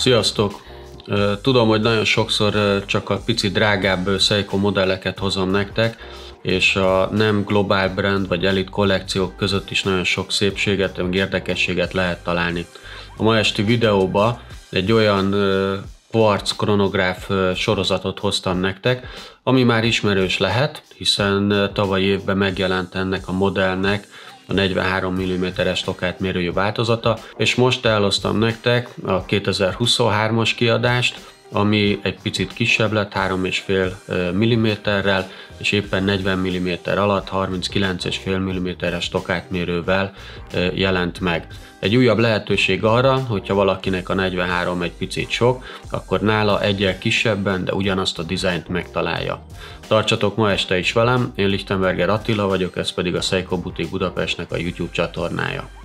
Sziasztok! Tudom, hogy nagyon sokszor csak a pici drágább Seiko modelleket hozom nektek, és a nem globál brand vagy elit kollekciók között is nagyon sok szépséget, meg érdekességet lehet találni. A ma esti videóba egy olyan kvarc kronográf sorozatot hoztam nektek, ami már ismerős lehet, hiszen tavaly évben megjelent ennek a modellnek a 43 mm-es tokátmérőjű változata, és most elosztam nektek a 2023-as kiadást, ami egy picit kisebb lett, 3,5 mm-rel, és éppen 40 mm alatt 39,5 mm-es tokátmérővel jelent meg. Egy újabb lehetőség arra, hogyha valakinek a 43 egy picit sok, akkor nála egyel kisebben, de ugyanazt a dizájnt megtalálja. Tartsatok ma este is velem, én Lichtenberger Attila vagyok, ez pedig a Seiko Boutique Budapestnek a YouTube csatornája.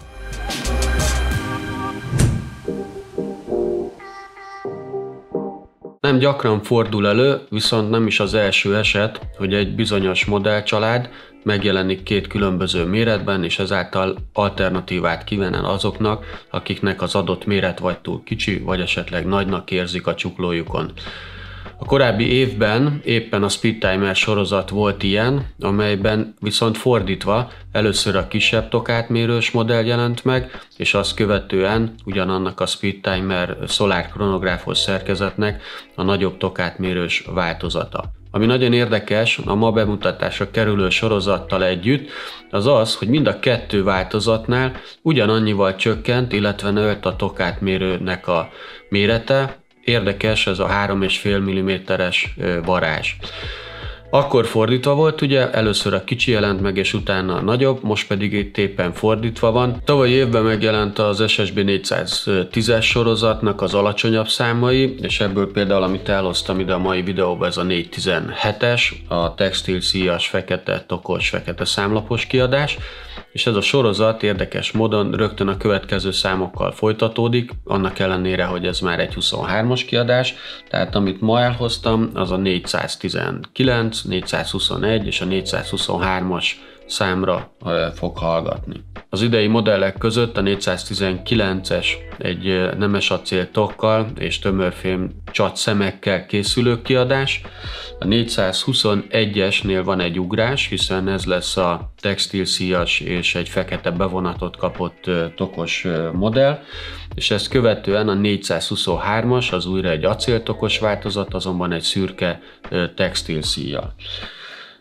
Nem gyakran fordul elő, viszont nem is az első eset, hogy egy bizonyos modellcsalád megjelenik két különböző méretben, és ezáltal alternatívát kívánál azoknak, akiknek az adott méret vagy túl kicsi, vagy esetleg nagynak érzik a csuklójukon. A korábbi évben éppen a Speedtimer sorozat volt ilyen, amelyben viszont fordítva először a kisebb tokátmérős modell jelent meg, és azt követően ugyanannak a Speedtimer szolár kronográfos szerkezetnek a nagyobb tokátmérős változata. Ami nagyon érdekes a ma bemutatásra kerülő sorozattal együtt, az az, hogy mind a kettő változatnál ugyanannyival csökkent, illetve nőtt a tokátmérőnek a mérete, Érdekes ez a 3,5 mm-es varázs. Akkor fordítva volt, ugye, először a kicsi jelent meg, és utána a nagyobb, most pedig itt éppen fordítva van. Tavaly évben megjelent az SSB 410-es sorozatnak az alacsonyabb számai, és ebből például, amit elhoztam ide a mai videóban, ez a 417-es, a textil szíjas, fekete, tokos, fekete számlapos kiadás, és ez a sorozat érdekes módon rögtön a következő számokkal folytatódik, annak ellenére, hogy ez már egy 23-as kiadás, tehát amit ma elhoztam, az a 419, 421 és a 423-as számra fog hallgatni. Az idei modellek között a 419-es egy nemes acél tokkal és tömörfém csat szemekkel készülő kiadás. A 421-esnél van egy ugrás, hiszen ez lesz a textilszíjas és egy fekete bevonatot kapott tokos modell, és ezt követően a 423-as, az újra egy acéltokos változat, azonban egy szürke textilszíjjal.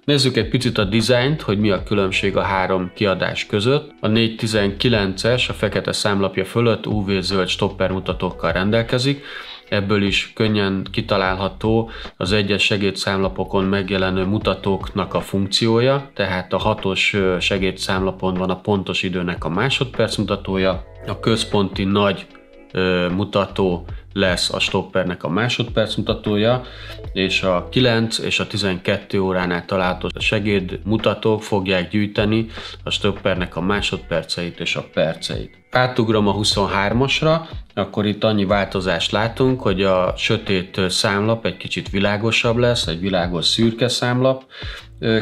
Nézzük egy picit a dizájnt, hogy mi a különbség a három kiadás között. A 419-es a fekete számlapja fölött UV-zöld stopper mutatókkal rendelkezik, ebből is könnyen kitalálható az egyes segédszámlapokon megjelenő mutatóknak a funkciója, tehát a hatos segédszámlapon van a pontos időnek a másodperc mutatója, a központi nagy mutató lesz a stoppernek a másodperc mutatója, és a 9 és a 12 óránál található segédmutatók fogják gyűjteni a stoppernek a másodperceit és a perceit. Átugrom a 23-asra, akkor itt annyi változást látunk, hogy a sötét számlap egy kicsit világosabb lesz, egy világos szürke számlap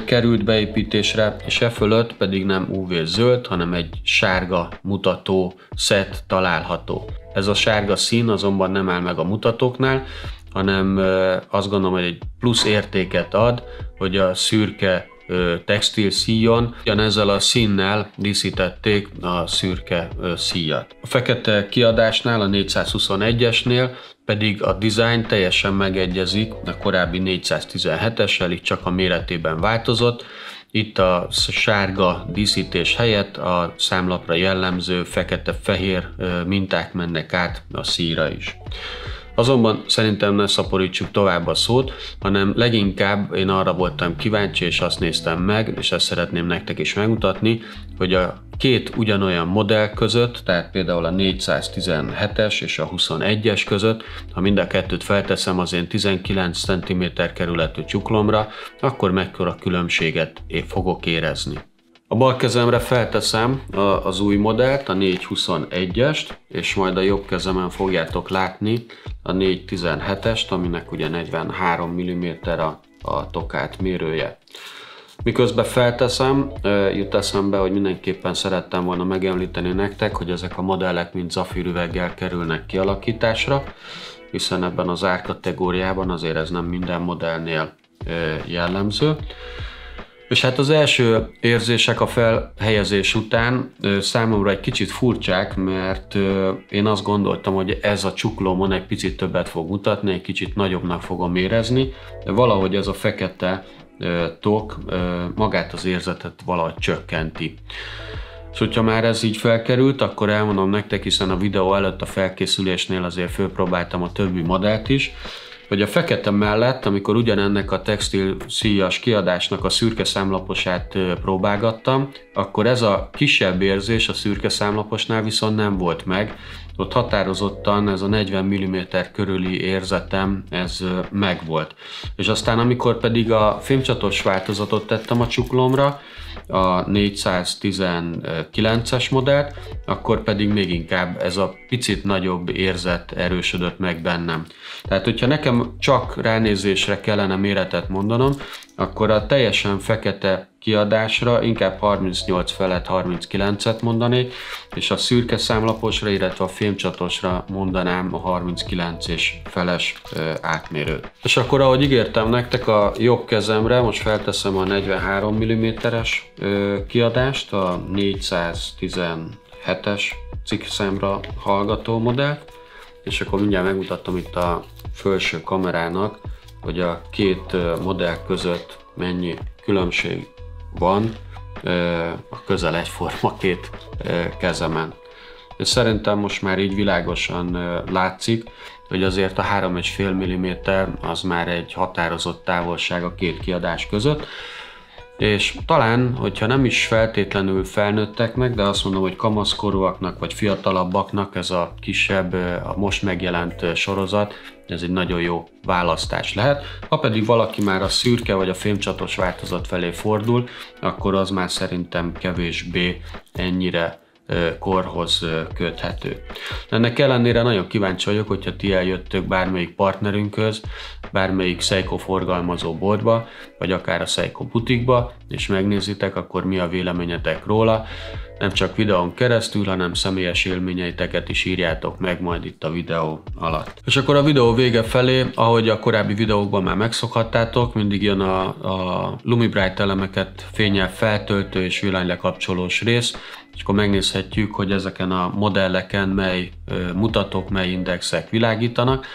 került beépítésre, és e fölött pedig nem UV zöld, hanem egy sárga mutató szett található. Ez a sárga szín azonban nem áll meg a mutatóknál, hanem azt gondolom, hogy egy plusz értéket ad, hogy a szürke textil szíjon, ugyanezzel a színnel díszítették a szürke szíjat. A fekete kiadásnál, a 421-esnél pedig a design teljesen megegyezik a korábbi 417-essel, itt csak a méretében változott, itt a sárga díszítés helyett a számlapra jellemző fekete-fehér minták mennek át a szíra is. Azonban szerintem ne szaporítsuk tovább a szót, hanem leginkább én arra voltam kíváncsi, és azt néztem meg, és ezt szeretném nektek is megmutatni, hogy a két ugyanolyan modell között, tehát például a 417-es és a 21-es között, ha mind a kettőt felteszem az én 19 cm kerületű csuklomra, akkor mekkora különbséget én fogok érezni. A bal kezemre felteszem az új modellt, a 421-est, és majd a jobb kezemen fogjátok látni a 417-est, aminek ugye 43 mm a, a tokát mérője. Miközben felteszem, jut eszembe, hogy mindenképpen szerettem volna megemlíteni nektek, hogy ezek a modellek mind zafírüveggel kerülnek kialakításra, hiszen ebben az árkategóriában azért ez nem minden modellnél jellemző. És hát az első érzések a felhelyezés után számomra egy kicsit furcsák, mert én azt gondoltam, hogy ez a csuklómon egy picit többet fog mutatni, egy kicsit nagyobbnak fogom érezni, de valahogy ez a fekete tok magát az érzetet valahogy csökkenti. És hogyha már ez így felkerült, akkor elmondom nektek, hiszen a videó előtt a felkészülésnél azért fölpróbáltam a többi modellt is, hogy a fekete mellett, amikor ugyanennek a textil szíjas kiadásnak a szürke számlaposát próbálgattam, akkor ez a kisebb érzés a szürke számlaposnál viszont nem volt meg, ott határozottan ez a 40 mm körüli érzetem, ez megvolt. És aztán amikor pedig a fémcsatos változatot tettem a csuklomra, a 419-es modellt, akkor pedig még inkább ez a picit nagyobb érzet erősödött meg bennem. Tehát, hogyha nekem csak ránézésre kellene méretet mondanom, akkor a teljesen fekete kiadásra inkább 38 felett 39-et mondanék, és a szürke számlaposra, illetve a filmcsatosra mondanám a 39 és feles átmérőt. És akkor ahogy ígértem nektek a jobb kezemre, most felteszem a 43 mm-es kiadást, a 417-es cikkszámra hallgató modellt, és akkor mindjárt megmutattam itt a felső kamerának, hogy a két modell között mennyi különbség van a közel egyforma két kezemen. És szerintem most már így világosan látszik, hogy azért a 3,5 mm az már egy határozott távolság a két kiadás között, és talán, hogyha nem is feltétlenül felnőtteknek, de azt mondom, hogy kamaszkorúaknak vagy fiatalabbaknak ez a kisebb, a most megjelent sorozat, ez egy nagyon jó választás lehet. Ha pedig valaki már a szürke vagy a fémcsatos változat felé fordul, akkor az már szerintem kevésbé ennyire korhoz köthető. Ennek ellenére nagyon kíváncsi vagyok, hogyha ti eljöttök bármelyik partnerünkhöz, bármelyik Seiko forgalmazó boltba, vagy akár a Seiko butikba, és megnézitek, akkor mi a véleményetek róla. Nem csak videón keresztül, hanem személyes élményeiteket is írjátok meg majd itt a videó alatt. És akkor a videó vége felé, ahogy a korábbi videókban már megszokhattátok, mindig jön a, a Lumibright elemeket fényel feltöltő és villanylekapcsolós rész, és akkor megnézhetjük, hogy ezeken a modelleken mely mutatók, mely indexek világítanak.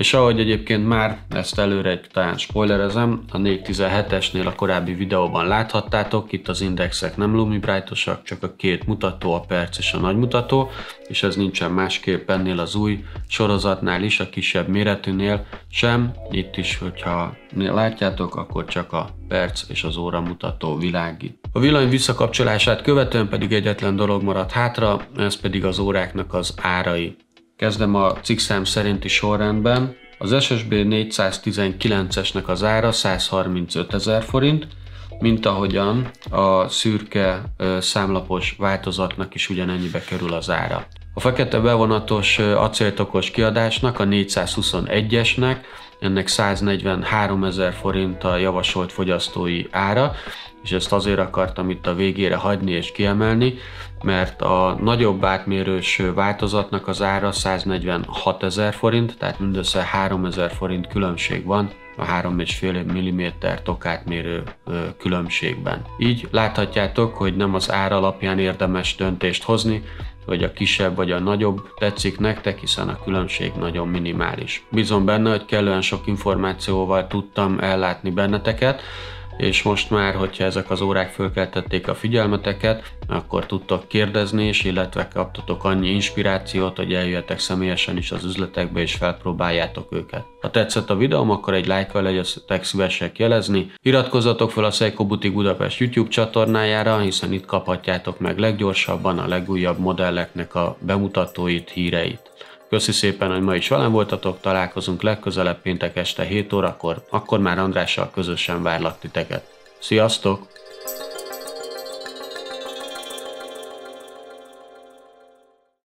És ahogy egyébként már ezt előre egy talán spoilerezem, a 417-esnél a korábbi videóban láthattátok, itt az indexek nem lumibrightosak, csak a két mutató, a perc és a nagy mutató, és ez nincsen másképp ennél az új sorozatnál is, a kisebb méretűnél sem. Itt is, hogyha látjátok, akkor csak a perc és az óra mutató világít. A villany visszakapcsolását követően pedig egyetlen dolog maradt hátra, ez pedig az óráknak az árai. Kezdem a cikkszám szerinti sorrendben. Az SSB 419-esnek az ára 135 ezer forint, mint ahogyan a szürke számlapos változatnak is ugyanennyibe kerül az ára. A fekete bevonatos acéltokos kiadásnak, a 421-esnek, ennek 143 ezer forint a javasolt fogyasztói ára, és ezt azért akartam itt a végére hagyni és kiemelni, mert a nagyobb átmérős változatnak az ára 146 ezer forint, tehát mindössze 3 ezer forint különbség van a 3,5 mm tokátmérő különbségben. Így láthatjátok, hogy nem az ár alapján érdemes döntést hozni, hogy a kisebb vagy a nagyobb tetszik nektek, hiszen a különbség nagyon minimális. Bízom benne, hogy kellően sok információval tudtam ellátni benneteket, és most már, hogyha ezek az órák fölkeltették a figyelmeteket, akkor tudtok kérdezni is, illetve kaptatok annyi inspirációt, hogy eljöhetek személyesen is az üzletekbe és felpróbáljátok őket. Ha tetszett a videóm, akkor egy lájkkal legyetek szívesek jelezni. Iratkozzatok fel a Seiko Butik Budapest YouTube csatornájára, hiszen itt kaphatjátok meg leggyorsabban a legújabb modelleknek a bemutatóit, híreit. Köszi szépen, hogy ma is velem voltatok, találkozunk legközelebb péntek este 7 órakor, akkor már Andrással közösen várlak titeket. Sziasztok!